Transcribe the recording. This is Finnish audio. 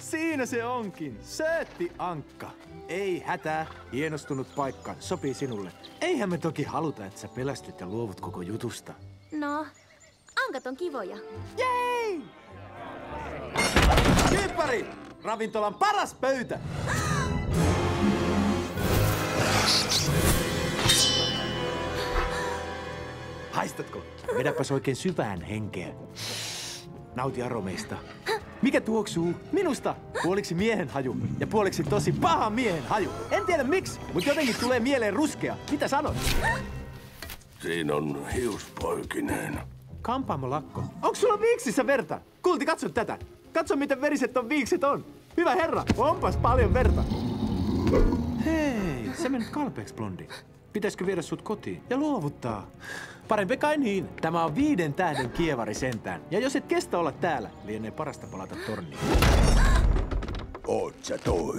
siinä se onkin. Söötti Ankka. Ei hätää, hienostunut paikka, sopii sinulle. Eihän me toki haluta, että sä pelästyt ja luovut koko jutusta. No, ankat on kivoja. Jei! Kyyppäri! Ravintolan paras pöytä! Haistatko? Vedäpäs oikein syvään henkeä. Nauti aromeista. Mikä tuoksuu? Minusta! Puoliksi miehen haju ja puoliksi tosi paha miehen haju. En tiedä miksi, mutta jotenkin tulee mieleen ruskea. Mitä sanot? Siinä on hiuspoikinen. Kampaamo lakko. Onko sulla viiksissä verta? Kulti, katso tätä. Katso, miten veriset on viikset on. Hyvä herra, onpas paljon verta. Hei, se meni kalpeeksi, blondi. Pitäisikö viedä sut kotiin ja luovuttaa? Parempi kai niin. Tämä on viiden tähden kievari sentään. Ja jos et kestä olla täällä, lienee parasta palata torniin. Oot sä toi?